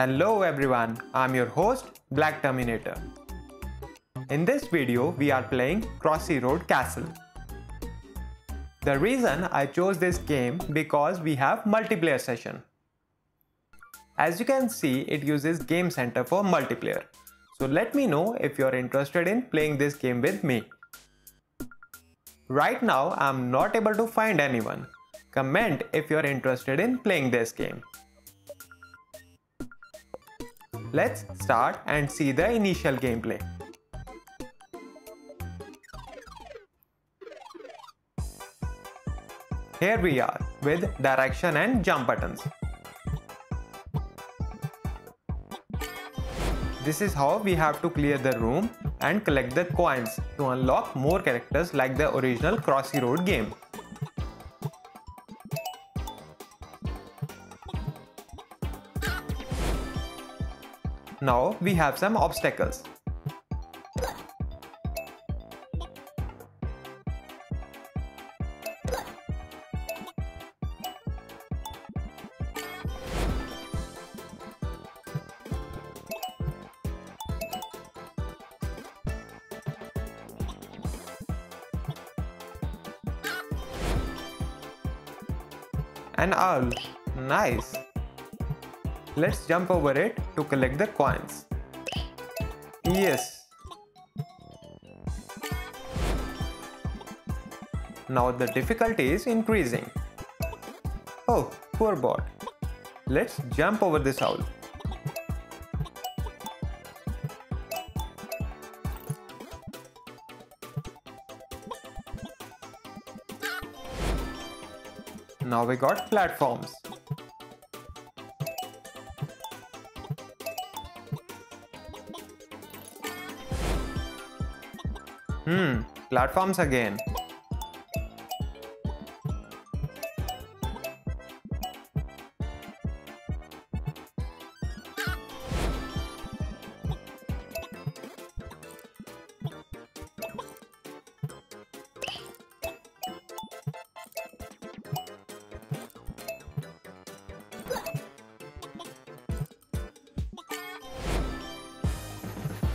Hello everyone, I'm your host Black Terminator. In this video, we are playing Crossy Road Castle. The reason I chose this game because we have multiplayer session. As you can see, it uses Game Center for multiplayer. So let me know if you're interested in playing this game with me. Right now, I'm not able to find anyone. Comment if you're interested in playing this game. Let's start and see the initial gameplay. Here we are with direction and jump buttons. This is how we have to clear the room and collect the coins to unlock more characters like the original Crossy Road game. Now we have some obstacles. An owl. Nice. Let's jump over it to collect the coins. Yes. Now the difficulty is increasing. Oh, poor bot. Let's jump over this owl. Now we got platforms. Hmm, platforms again.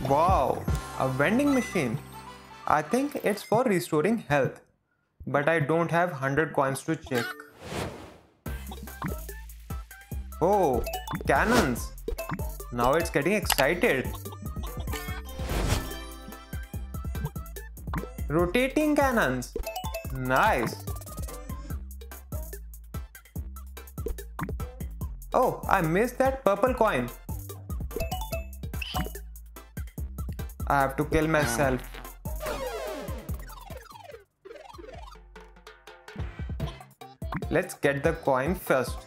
Wow, a vending machine. I think it's for restoring health, but I don't have 100 coins to check. Oh, cannons. Now it's getting excited. Rotating cannons. Nice. Oh, I missed that purple coin. I have to kill myself. Let's get the coin first.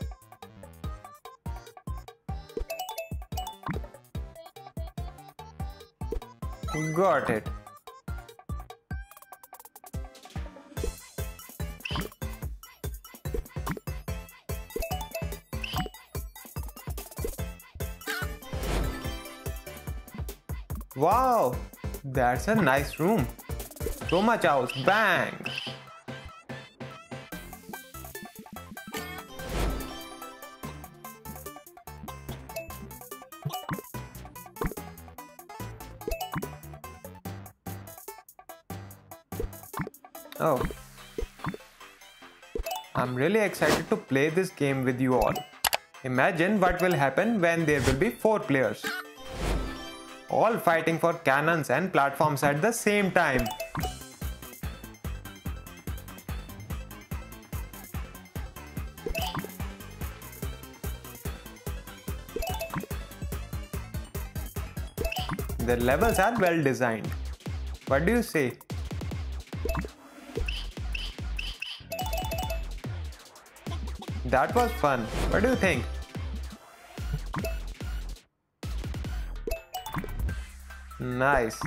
Got it. Wow, that's a nice room. So much house, bang! Oh. I'm really excited to play this game with you all. Imagine what will happen when there will be 4 players. All fighting for cannons and platforms at the same time. The levels are well designed. What do you say? That was fun. What do you think? Nice.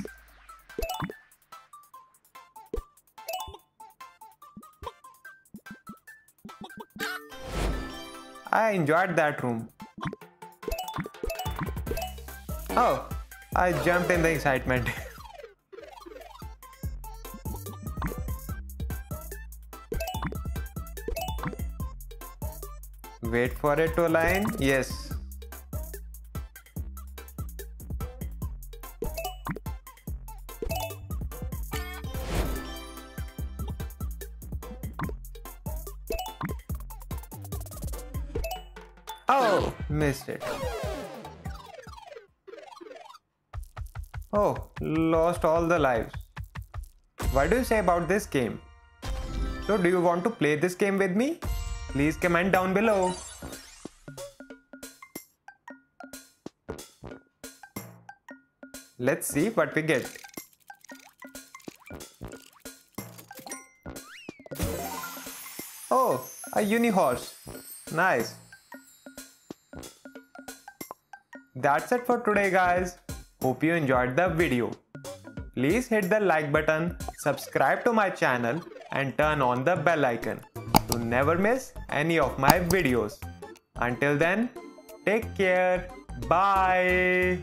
I enjoyed that room. Oh, I jumped in the excitement. wait for it to align yes Oh, missed it. Oh, lost all the lives. What do you say about this game? So do you want to play this game with me? Please comment down below. Let's see what we get. Oh, a Unihorse. Nice. That's it for today guys. Hope you enjoyed the video. Please hit the like button, subscribe to my channel and turn on the bell icon to never miss any of my videos. Until then, take care. Bye.